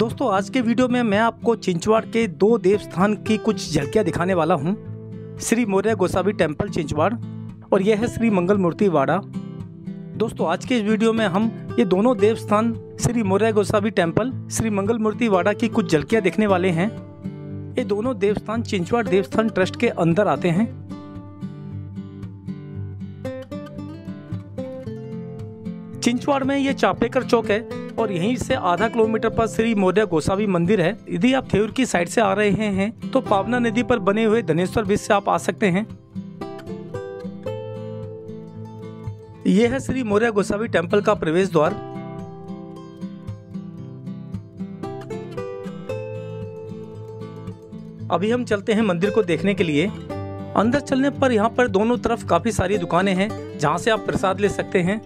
दोस्तों, आज के वीडियो में मैं आपको चिंचवाड़ के दो देवस्थान की कुछ झलकियाँ दिखाने वाला हूँ। श्री मौर्य गोसावी टेंपल चिंचवाड़, और यह है श्री मंगल मूर्ति वाड़ा। दोस्तों, आज के इस वीडियो में हम ये दोनों देवस्थान, श्री मौर्य गोसावी टेंपल श्री मंगल मूर्ति वाड़ा की कुछ झलकियाँ देखने वाले हैं। ये दोनों देवस्थान चिंचवाड़ देवस्थान ट्रस्ट के अंदर आते हैं। चिंचवाड़ में ये चापेकर चौक है। और यहीं से आधा किलोमीटर पर श्री मौर्य गोसावी मंदिर है। यदि आप थेऊर की साइड से आ रहे हैं तो पावना नदी पर बने हुए धनेश्वर ब्रिज से आप आ सकते हैं। यह है श्री मौर्य गोसावी टेंपल का प्रवेश द्वार। अभी हम चलते हैं मंदिर को देखने के लिए। अंदर चलने पर यहाँ पर दोनों तरफ़ काफ़ी सारी दुकानें हैं, जहाँ से आप प्रसाद ले सकते हैं।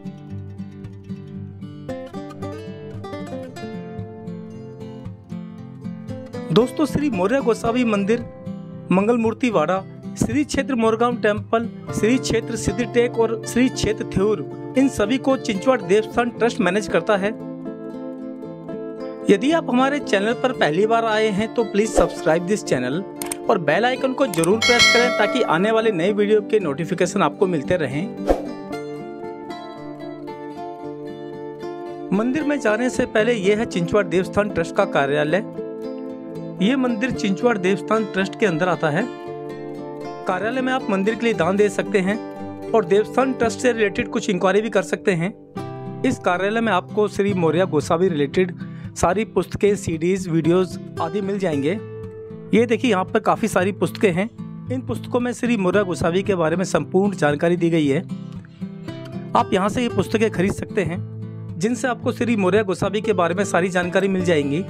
दोस्तों, श्री मौर्य गोसावी मंदिर मंगल मूर्ति वाड़ा श्री क्षेत्र मोरगांव टेंपल श्री क्षेत्र सिद्धि टेक और श्री क्षेत्र थ्योर, इन सभी को चिंचवाड़ देवस्थान ट्रस्ट मैनेज करता है। यदि आप हमारे चैनल पर पहली बार आए हैं तो प्लीज़ सब्सक्राइब दिस चैनल और बेल आइकन को ज़रूर प्रेस करें ताकि आने वाले नए वीडियो के नोटिफिकेशन आपको मिलते रहें। मंदिर में जाने से पहले यह है चिंचवाड़ देवस्थान ट्रस्ट का कार्यालय। ये मंदिर चिंचवाड़ देवस्थान ट्रस्ट के अंदर आता है। कार्यालय में आप मंदिर के लिए दान दे सकते हैं और देवस्थान ट्रस्ट से रिलेटेड कुछ इंक्वायरी भी कर सकते हैं। इस कार्यालय में आपको श्री मौर्य गोसावी रिलेटेड सारी पुस्तकें सीडीज वीडियोस आदि मिल जाएँगे। ये देखिए, यहाँ पर काफ़ी सारी पुस्तकें हैं। इन पुस्तकों में श्री मुर्रा गोसावी के बारे में संपूर्ण जानकारी दी गई है। आप यहाँ से ये पुस्तकें खरीद सकते हैं, जिनसे आपको श्री मौर्य गोसावी के बारे में सारी जानकारी मिल जाएँगी।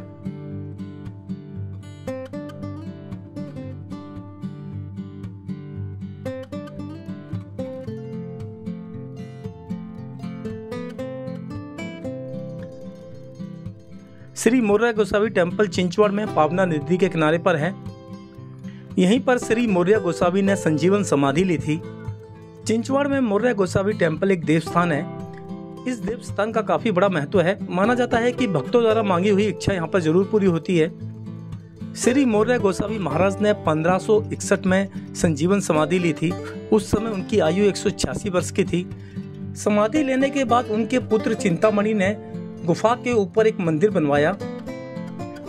श्री मौर्य गोसावी टेंपल चिंचवड़ में पावना नदी के किनारे पर है। यहीं पर श्री मौर्य गोसावी ने संजीवन समाधि ली थी। चिंचवाड़ में मौर्य गोसावी टेंपल एक देवस्थान है। इस देवस्थान का काफ़ी बड़ा महत्व है। माना जाता है कि भक्तों द्वारा मांगी हुई इच्छा यहाँ पर ज़रूर पूरी होती है। श्री मौर्य गोसावी महाराज ने 1561 में संजीवन समाधि ली थी। उस समय उनकी आयु एक सौ छियासी वर्ष की थी। समाधि लेने के बाद उनके पुत्र चिंतामणि ने गुफा के ऊपर एक मंदिर बनवाया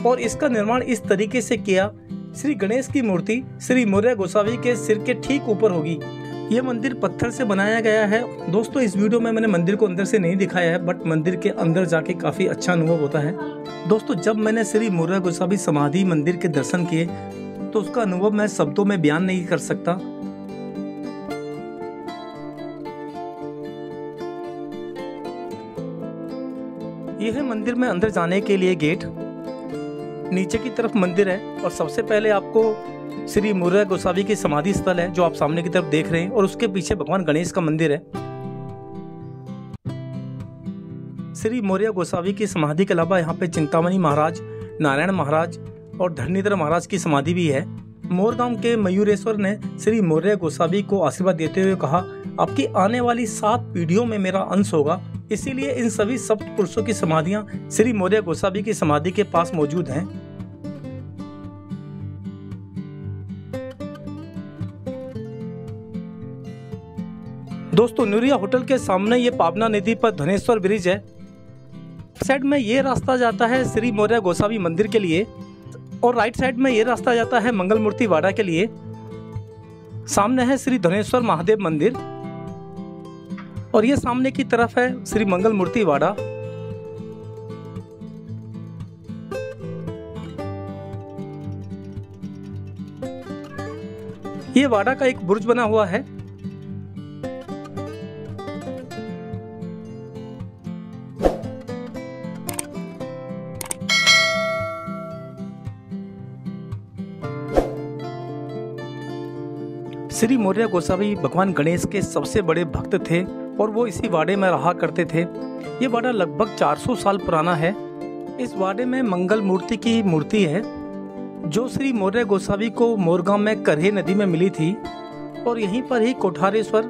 और इसका निर्माण इस तरीके से किया। श्री गणेश की मूर्ति श्री मौर्य गोसावी के सिर के ठीक ऊपर होगी। ये मंदिर पत्थर से बनाया गया है। दोस्तों, इस वीडियो में मैंने मंदिर को अंदर से नहीं दिखाया है, बट मंदिर के अंदर जाके काफ़ी अच्छा अनुभव होता है। दोस्तों, जब मैंने श्री मौर्य गोसावी समाधि मंदिर के दर्शन किए तो उसका अनुभव मैं शब्दों में बयान नहीं कर सकता। यह है मंदिर में अंदर जाने के लिए गेट। नीचे की तरफ़ मंदिर है और सबसे पहले आपको श्री मुर्रा गोसावी की समाधि स्थल है, जो आप सामने की तरफ़ देख रहे हैं, और उसके पीछे भगवान गणेश का मंदिर है। श्री मौर्य गोसावी की समाधि के अलावा यहाँ पे चिंतामणि महाराज, नारायण महाराज और धरणीधर महाराज की समाधि भी है। मोरगांव के मयूरेश्वर ने श्री मौर्य गोसावी को आशीर्वाद देते हुए कहा, आपकी आने वाली सात पीढ़ियों में मेरा अंश होगा इसीलिए इन सभी सप्त पुरुषों की समाधियाँ श्री मौर्य गोसावी की समाधि के पास मौजूद हैं। दोस्तों, नुरिया होटल के सामने ये पावना नदी पर धनेश्वर ब्रिज है। साइड में ये रास्ता जाता है श्री मौर्य गोसावी मंदिर के लिए और राइट साइड में ये रास्ता जाता है मंगल मूर्ति वाड़ा के लिए। सामने है श्री धनेश्वर महादेव मंदिर। और ये सामने की तरफ़ है श्री मंगल मूर्ति वाड़ा। ये वाड़ा का एक बुर्ज बना हुआ है। श्री मौर्य गोसावी भगवान गणेश के सबसे बड़े भक्त थे। और वो इसी वाड़े में रहा करते थे। ये वाड़ा लगभग 400 साल पुराना है। इस वाड़े में मंगल मूर्ति की मूर्ति है, जो श्री मौर्य गोसावी को मोरगांव में करहे नदी में मिली थी। और यहीं पर ही कोठारेश्वर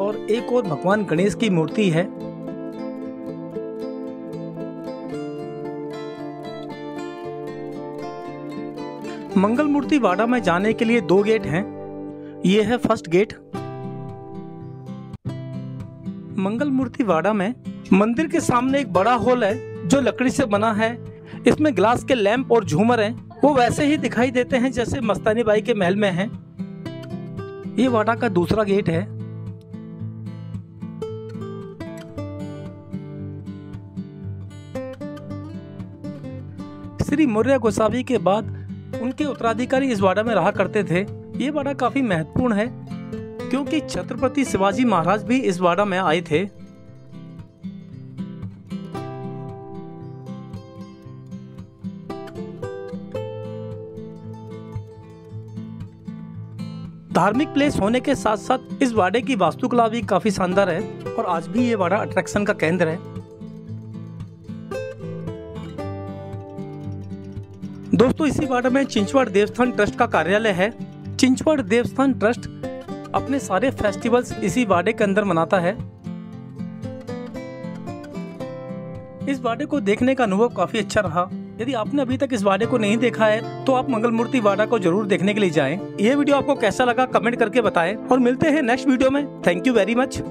और एक और भगवान गणेश की मूर्ति है। मंगल मूर्ति वाड़ा में जाने के लिए दो गेट हैं। ये है फ़र्स्ट गेट मंगल मूर्ति वाड़ा में मंदिर के सामने एक बड़ा हॉल है, जो लकड़ी से बना है। इसमें ग्लास के लैंप और झूमर हैं। वो वैसे ही दिखाई देते हैं जैसे मस्तानी बाई के महल में हैं। ये वाड़ा का दूसरा गेट है। श्री मौर्य गोसावी के बाद उनके उत्तराधिकारी इस वाड़ा में रहा करते थे। ये वाड़ा काफ़ी महत्वपूर्ण है। क्योंकि छत्रपति शिवाजी महाराज भी इस वाड़ा में आए थे? धार्मिक प्लेस होने के साथ साथ इस वाड़े की वास्तुकला भी काफ़ी शानदार है और आज भी ये वाड़ा अट्रैक्शन का केंद्र है। दोस्तों, इसी वाड़ा में चिंचवाड़ देवस्थान ट्रस्ट का कार्यालय है। चिंचवाड़ देवस्थान ट्रस्ट अपने सारे फेस्टिवल्स इसी वाड़े के अंदर मनाता है। इस वाड़े को देखने का अनुभव काफ़ी अच्छा रहा। यदि आपने अभी तक इस वाड़े को नहीं देखा है तो आप मंगल मूर्ति वाड़ा को ज़रूर देखने के लिए जाएँ। यह वीडियो आपको कैसा लगा कमेंट करके बताएँ, और मिलते हैं नेक्स्ट वीडियो में। Thank you very much.